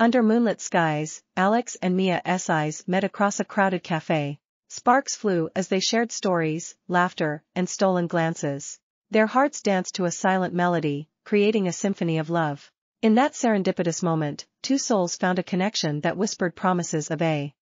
Under moonlit skies, Alex and Mia's eyes met across a crowded cafe. Sparks flew as they shared stories, laughter, and stolen glances. Their hearts danced to a silent melody, creating a symphony of love. In that serendipitous moment, two souls found a connection that whispered promises of a